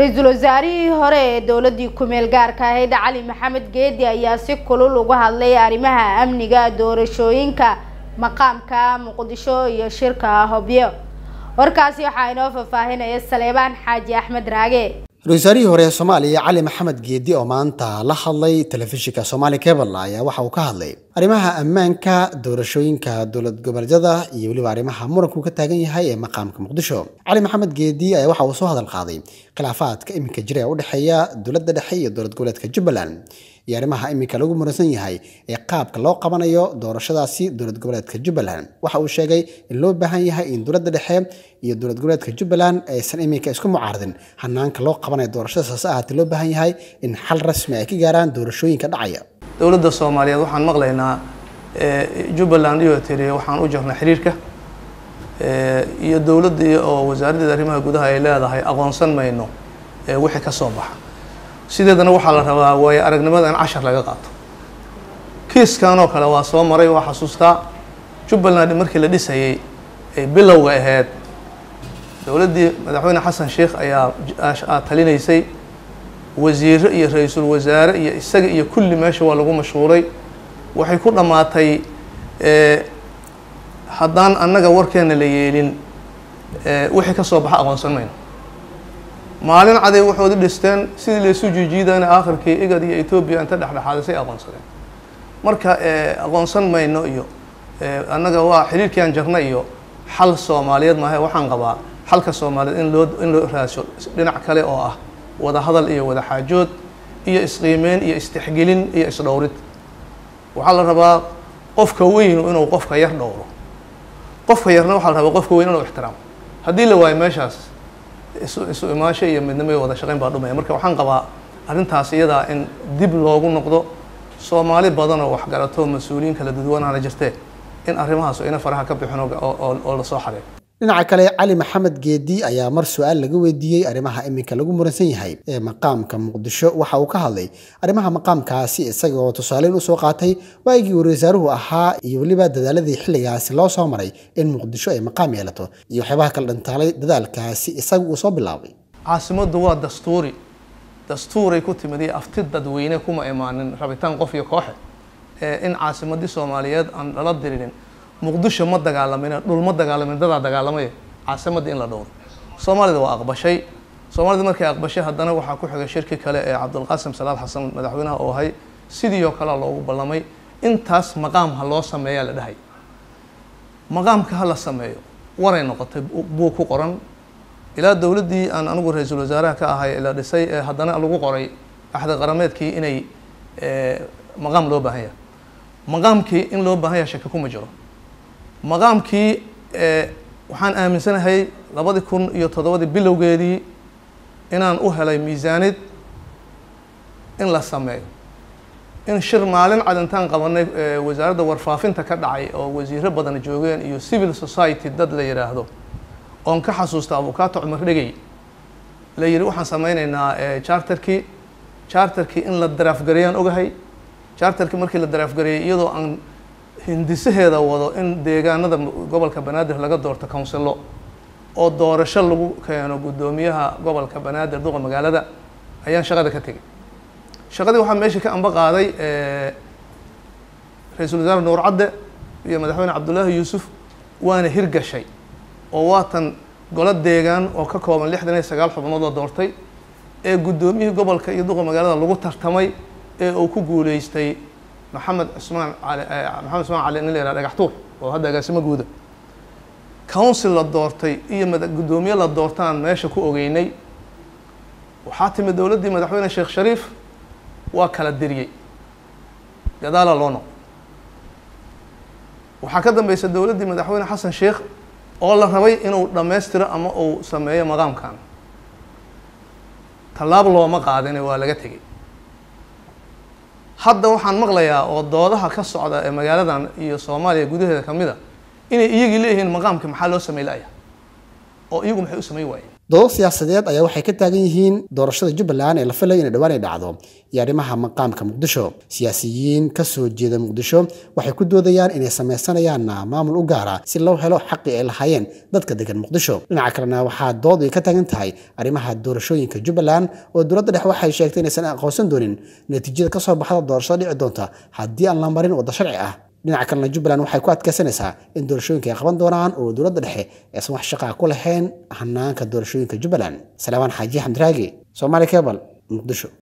ra'iisul wasaarihii hore ee dowladii ku-meel gaarka ahayd cali maxamed geedi ayaa si kulul uga hadlay arrimaha amniga doorashooyinka maqaamka muqdisho iyo shirka hobyo warkaasi waxaa inoo faahfaahinaya saleebaan xaaji axmed raage. Ra'isul wasaarihii hore ee soomaaliya cali maxamed geedi oo maanta la hadlay telefishinka somaali cable ayaa waxa uu ka hadlay arrimaha ammaanka doorashooyinka dowlad goboleedyada iyo weliba arrimaha muranku ka taagan yahay ee maqaamka muqdisho. Cali maxamed geedi ayaa waxa uu soo hadal qaaday. Khilaafaadka iminka jira ee u dhexeeya dowladda dhexe iyo dowlad goboleedka jubbaland. Iyo arrimaha iminka lagu muransan yahay ee qaabka loo qabanayo doorashadaasi dowlad goboleedka jubbaland. Waxa uu sheegay in loo baahan yahay in dowladda dhexe iyo dowlad goboleedka jubbaland aysan iminka isku mucaaradin hanaanka loo qabanayo doorashada saase ahaatee loo baahan yahay in xal rasmi ay ka gaaraan doorashooyinka dhacaya dowladda soomaaliyeed waxaan maqlaynaa jubbaland iyo tiri waxaan u jirnay xiriirka iyo dowladdii oo wasaaraddeeda arrimaha gudaha ay leedahay aqoonsan mayno wixii ka soo baxa. Sideedana waxaa la rabaa waayo aragnimada in cashar laga qaato. Kiiskan oo kale waa soo maray waa xasuustaa jubbaland markii la dhisayey ay bilowga ahayd. Dowladdii madaxweyne xasan sheikh ayaa talinaysay wasiire iyo ra'iisul wasaare iyo isaga iyo kulli meesha waa lagu mashquulay waxay ku dhammaatay haddaan annaga warkeena la yeelin wixii ka soo baxa aqoonsan mayno. Maalin caday waxoodi dhisteen sidii laysu jiijiidayna aakhirkii igad iyo etoobiya inta dhexdhexaadisay aqoonsadeen. Marka aqoonsan mayno iyo annaga waa xiriirkiiaan jarna iyo xal soomaaliyeed maahe waxaan qabaa xalka soomaaliyeed in loo in loo raadso dhinac kale oo ah wada hadal iyo wada xaajood iyo isqiimeyn iyo istixgelin iyo isdhowrid. Waxaa la rabaa qofka weynu inuu qofka yar dhowro. Qofka yarna waxaa la rabaa qofka weyn inuu ixtiraamo. Haddii la waayo meeshaas isu isu imaasho iyo midnimo iyo wada shaqeyn baa dhumaya. Marka waxaan qabaa arrintaas iyadaa in dib loogu noqdo soomaali badan oo waxgarato mas'uuliyiin kala duduwanahana jirtee in arrimahaas ina faraha ka bixin oo la soo xareeyo dhinaca kale cali maxamed geedi ayaa mar su'aal laga weydiiyey arrimaha iminka lagu muransan yahay ee maqaamka muqdisho. Waxa uu ka hadlay arrimaha maqaamkaasi isaga oo tusaaleyn u soo qaatay waagii uu ra'iisaaruhu ahaa iyo weliba dadaaladii xilligaasi loo soo maray in muqdisho ay maqaam yeelato iyo waxyaabaha kala dhantaalay dadaalkaasi isaga uu soo bilaabay. Caasimaddu waa dastuuri. Dastuuray ku timid iyo afti dadweyne kuma imaanin. Rabitaan qof iyo kooxe in caasimadii soomaaliyeed aan lala dirinin muqdisho ma dagaalamin dhul ma dagaalamin dadaa dagaalamaya. Caasimadda in la dhowro soomaalida waa aqbashay. Soomaalida markay aqbashay haddana waxaa ku xigay shirki kale ee cabdulqaasim salaad xasan madaxweynaha oo ahay sidii oo kalea loogu ballamay. Intaas maqaam ha loo sameeyaa la dhahay. Maqaamka ha la sameeyo waray noqotay buu ku qoran. Ilaa dowladdii aan anigu ra'iisul wasaaraha ka ahay la dhisay ee haddana lagu qoray axda qarameedkii inay maqaam loo baahan yahay. Maqaamkii in loo baahan yahay shaki kuma jiro maqaamkii waxaan aaminsanahay labadii kun iyo toddobadii bilowgeedii inaan u helay miisaanid in la sameeyo. In shir maalin cad intaan qabanay wasaaradda warfaafinta ka dhacay oo wasiiro badan joogeen iyo civil society dad la yidhaahdo oon ka xasuusta abukato cumar dhegey la yihi waxaan sameyneynaa charterkii charterkii in la daraafgareeyaan ogahay charterkii markii la daraafgareeyay iyadoo aan hindisaheeda wado in deegaanada gobolka banaadir laga doorto councilo oo doorasho lagu keeno guddoomiyaha gobolka banaadir duqa magaalada ayaan shaqada ka tegay shaqadii waxaa meesha ka amba qaaday ra'iisul wasaare nuur cadde iyo madaxweyne cabdullaahi yuusuf waana hirgashay oo waatan golo deegaan oo ka kooban lixdan iyo sagaal xubnood oo doortay ee guddoomiyihii gobolka iyo duqa magaalada lagu tartamay ee uu ku guuleystay maxamed cusmaan cali maxamed cusmaan cali nin la yihah dhagax tuur oo hadda agaasimo guuda. Council la doortay iyo mada guddoomiye la doortaan meesha ku ogeynay. Waxaa timid dowladdii madaxweyne sheekh shariif waa kala diriyey. Gadaalaa loo noqo waxaa ka dambeysay dowladdii madaxweyne xasan sheekh oo la rabay inuu dhammaystiro ama uu sameeyo maqaamkan. Tallaab looma qaadine waa laga tegey hadda waxaan maqlayaa oo doodaha ka socda ee magaaladan iyo soomaaliya gudaheeda ka mid a inay iyagii leeyihiin maqaamka maxaa loo samey laya oo iyagu maxay u sameyn waayeen doodo siyaasadeed ayaa waxay ka taagan yihiin doorashada jubbaland ee la filayo inay dhowaan ay dhacdo. Iyo arrimaha maqaamka muqdisho. Siyaasiyiin ka soo jeeda muqdisho waxay ku doodayaan inay sameysanayaan maamul u gaara si loo helo xaqii ay lahaayeen dadka degan muqdisho. Dhinaca kalena waxaa dood ay ka taagan tahay arrimaha doorashooyinka jubbaland oo dowladda dhexe waxay sheegtay inaysan aqoonsan doonin natiijada ka soo baxda doorashada dhici doonta haddii aan la marin waddo sharci ah dhinaca kalena jubbaland waxay ku adkaysanaysaa in doorashooyinka ay qaban doonaan oo dowladda dhexe aysan wax shaqaa ku lahayn hanaanka doorashooyinka jubbaland. Salaamaan xaaji xamdiraagi soomaali cebal muqdisho